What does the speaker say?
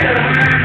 Yeah.